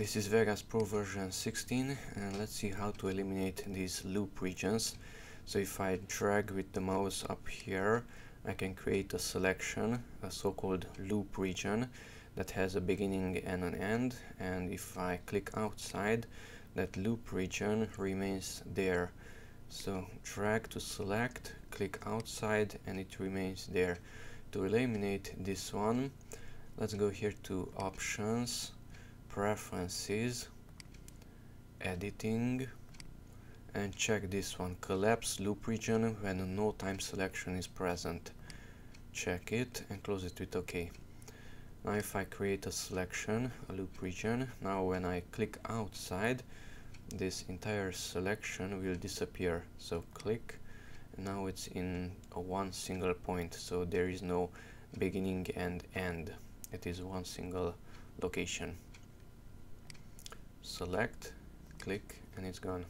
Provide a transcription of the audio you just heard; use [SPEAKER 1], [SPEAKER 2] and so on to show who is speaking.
[SPEAKER 1] This is Vegas Pro version 16 and let's see how to eliminate these loop regions. So if I drag with the mouse up here I can create a selection, a so-called loop region that has a beginning and an end and if I click outside that loop region remains there. So drag to select, click outside and it remains there. To eliminate this one let's go here to options preferences editing and check this one collapse loop region when no time selection is present. Check it and close it with ok now if I create a selection a loop region now when I click outside this entire selection will disappear. So click now it's in one single point. So there is no beginning and end. It is one single location select click and it's gone